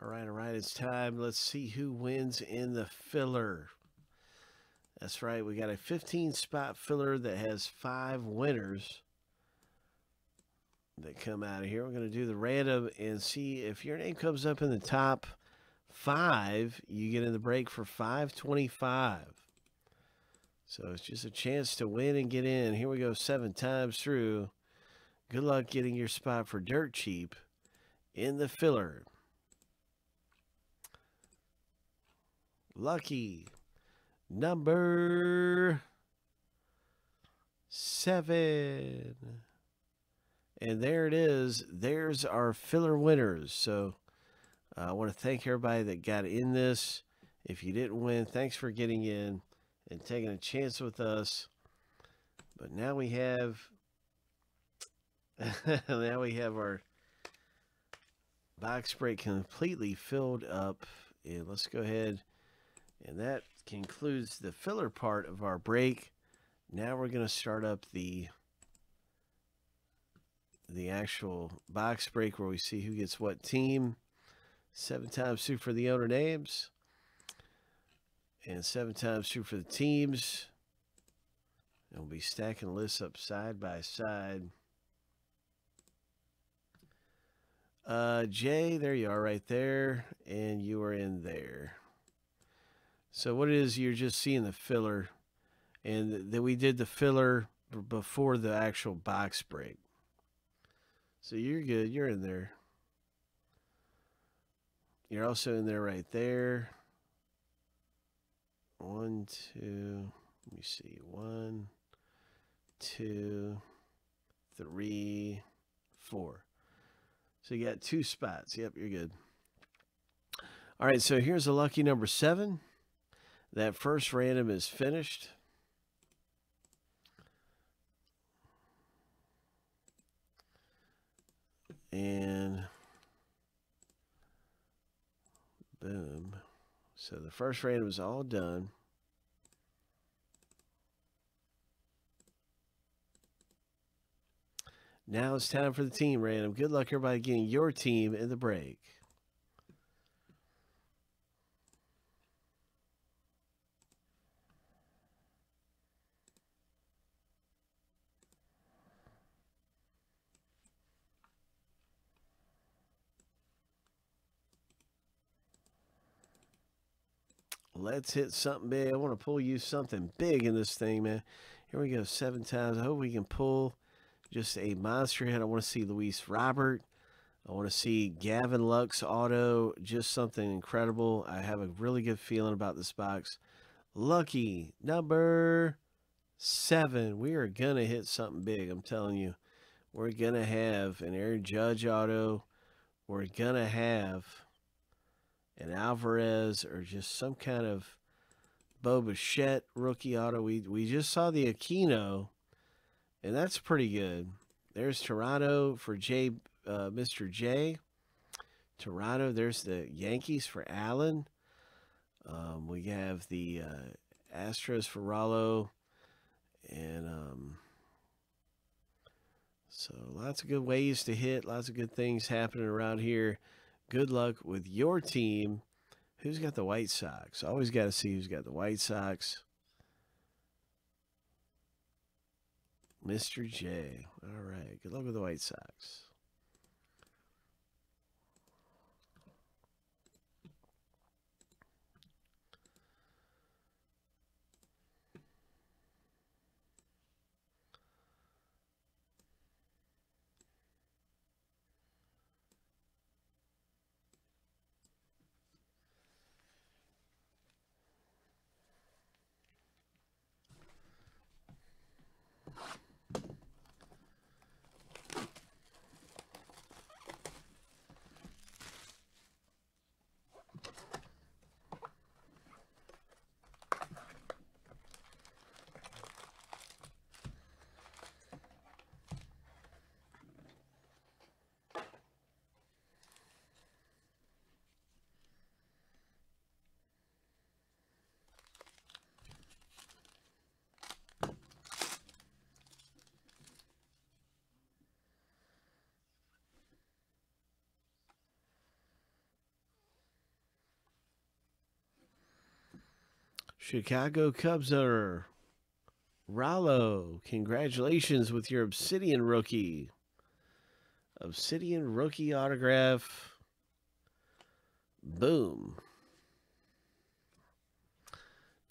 All right, all right, it's time. Let's see who wins in the filler. That's right, we got a 15 spot filler that has five winners that come out of here. We're going to do the random and see if your name comes up in the top five, you get in the break for 525. So it's just a chance to win and get in. Here we go, seven times through. Good luck getting your spot for dirt cheap in the filler. Lucky number seven. And there it is. There's our filler winners. So uh, I want to thank everybody that got in this. If you didn't win, thanks for getting in and taking a chance with us. But now we have now we have our box break completely filled up. And let's go ahead and that concludes the filler part of our break. Now we're going to start up the the actual box break where we see who gets what team. Seven times two for the owner names. And seven times two for the teams. And we'll be stacking lists up side by side. Uh, Jay, there you are right there. And you are in there. So what it is, you're just seeing the filler. And then we did the filler before the actual box break. So you're good. You're in there. You're also in there right there. One, two, let me see. One, two, three, four. So you got two spots. Yep, you're good. All right, so here's a lucky number seven. That first random is finished. And boom. So the first random is all done. Now it's time for the team random. Good luck, everybody, getting your team in the break. Let's hit something big. I want to pull you something big in this thing, man. Here we go, seven times. I hope we can pull just a monster hit. I want to see Luis Robert. I want to see Gavin Lux auto. Just something incredible. I have a really good feeling about this box. Lucky number seven. We are going to hit something big. I'm telling you. We're going to have an Aaron Judge auto. We're going to have and Alvarez or just some kind of Bo Bichette rookie auto. We we just saw the Aquino, and that's pretty good. There's Toronto for J, uh, Mr. J. Toronto. There's the Yankees for Allen. Um, we have the uh, Astros for Rollo, and um, so lots of good ways to hit. Lots of good things happening around here good luck with your team. Who's got the White Sox? Always got to see who's got the White Sox. Mr. J. All right. Good luck with the White Sox. Chicago Cubs owner Rollo. Congratulations with your Obsidian rookie. Obsidian rookie autograph. Boom.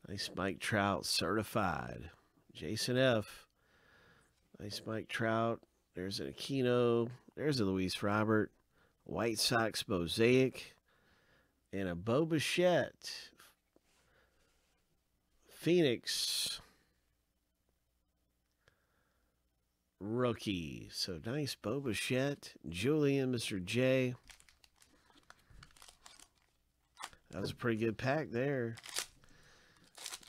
Nice Mike Trout certified. Jason F. Nice Mike Trout. There's an Aquino. There's a Luis Robert. White Sox mosaic. And a Bo Bichette. Phoenix rookie. So nice Bo Bichette. Julian, Mr. J. That was a pretty good pack there.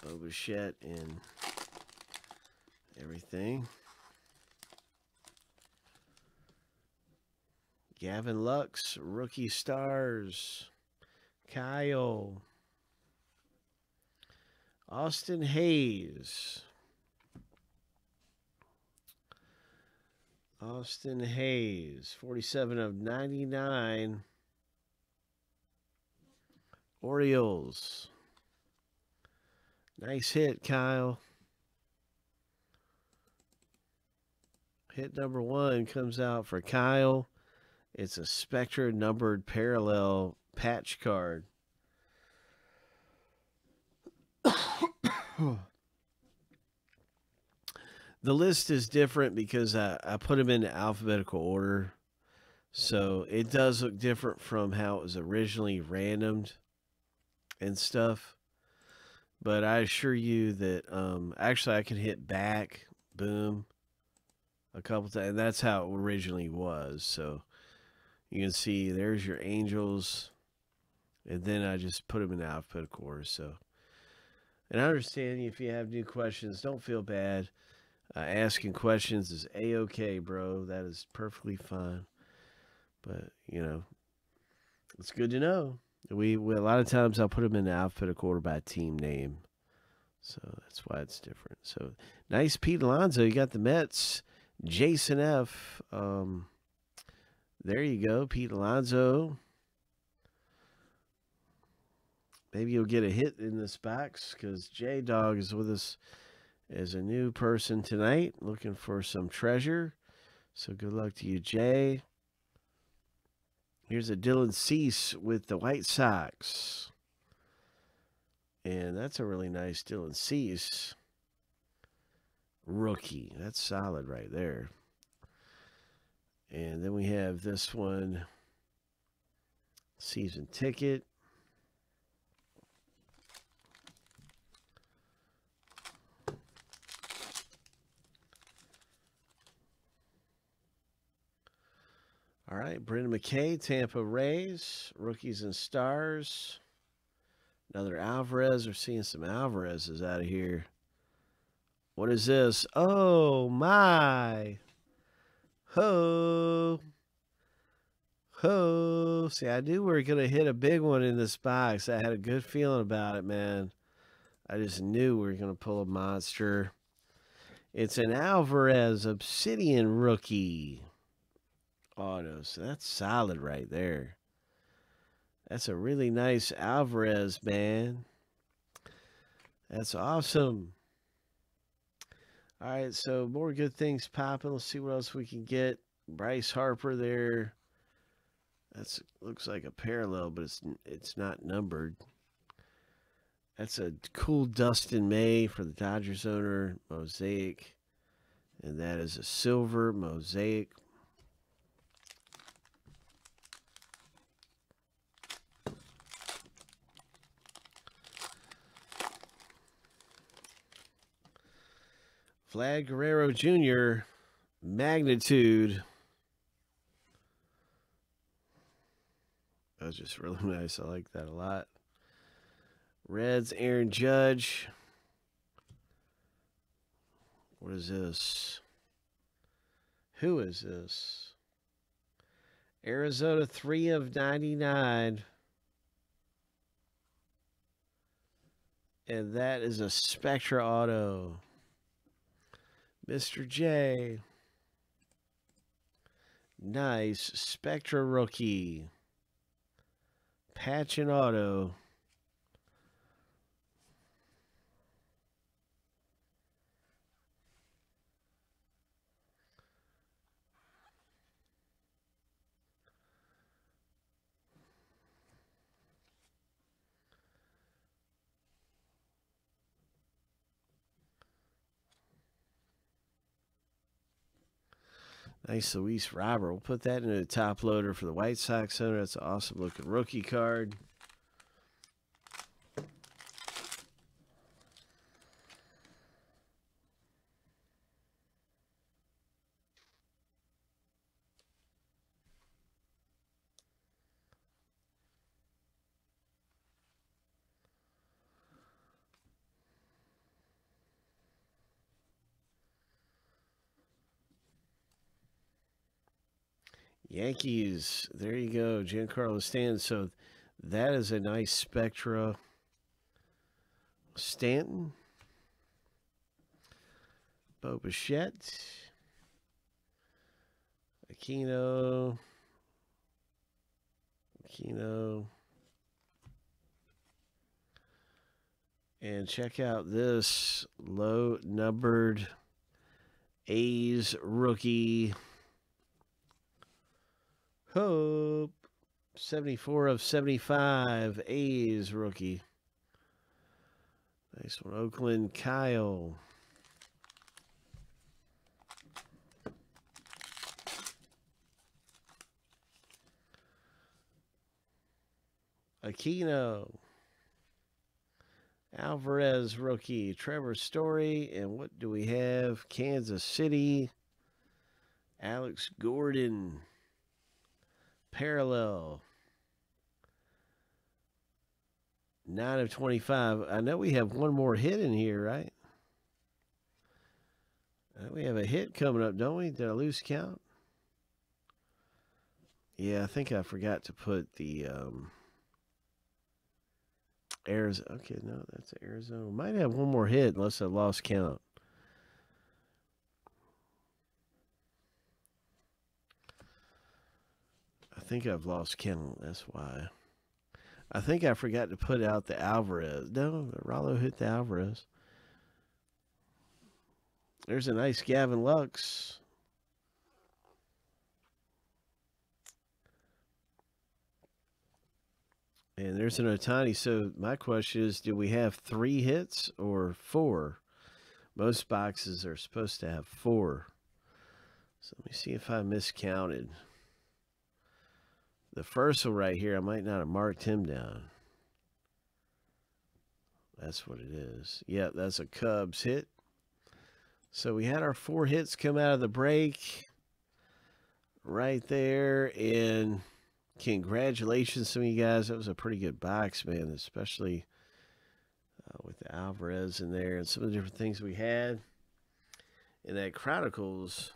Bo Bichette and everything. Gavin Lux, rookie stars. Kyle. Austin Hays. Austin Hays, 47 of 99. Orioles. Nice hit, Kyle. Hit number one comes out for Kyle. It's a Spectra numbered parallel patch card. the list is different because I, I put them in alphabetical order. So it does look different from how it was originally randomed and stuff. But I assure you that um, actually I can hit back, boom, a couple times. And that's how it originally was. So you can see there's your angels. And then I just put them in alphabetical order. So, and I understand if you have new questions, don't feel bad. Uh, asking questions is a okay, bro. That is perfectly fine. But you know, it's good to know. We, we a lot of times I'll put them in the alphabetical order by team name, so that's why it's different. So nice, Pete Alonso. You got the Mets, Jason F. Um, there you go, Pete Alonso. Maybe you'll get a hit in this box because J Dog is with us as a new person tonight, looking for some treasure. So good luck to you, Jay. Here's a Dylan Cease with the White Sox. And that's a really nice Dylan Cease rookie. That's solid right there. And then we have this one season ticket. McKay, Tampa Rays, rookies and stars. Another Alvarez. We're seeing some Alvarez's out of here. What is this? Oh my. Ho. Ho. See, I knew we were going to hit a big one in this box. I had a good feeling about it, man. I just knew we were going to pull a monster. It's an Alvarez Obsidian rookie autos. So that's solid right there. That's a really nice Alvarez, man. That's awesome. All right, so more good things popping. Let's see what else we can get. Bryce Harper there. That's looks like a parallel, but it's it's not numbered. That's a cool Dustin May for the Dodgers owner mosaic, and that is a silver mosaic Vlad Guerrero Jr., magnitude. That was just really nice. I like that a lot. Reds, Aaron Judge. What is this? Who is this? Arizona 3 of 99. And that is a Spectra Auto. Mr. J. Nice. Spectra rookie. Patch and auto. Nice Luis Robert. We'll put that in a top loader for the White Sox owner. That's an awesome looking rookie card. Yankees. There you go, Giancarlo Stanton. So that is a nice Spectra. Stanton. Bo Bichette. Aquino. Aquino. And check out this low numbered A's rookie. Hope. 74 of 75. A's rookie. Nice one. Oakland Kyle. Aquino. Alvarez rookie. Trevor Story. And what do we have? Kansas City. Alex Gordon parallel. 9 of 25. I know we have one more hit in here, right? We have a hit coming up, don't we? Did I lose count? Yeah, I think I forgot to put the um, Arizona. Okay, no, that's Arizona. Might have one more hit unless I lost count. Think I've lost count. That's why. I think I forgot to put out the Alvarez. No, Rollo hit the Alvarez. There's a nice Gavin Lux. And there's an Ohtani. So my question is, do we have three hits or four? Most boxes are supposed to have four. So let me see if I miscounted. The first one right here, I might not have marked him down. That's what it is. Yeah, that's a Cubs hit. So we had our four hits come out of the break right there. And congratulations to you guys. That was a pretty good box, man, especially uh, with the Alvarez in there and some of the different things we had. And that Chronicles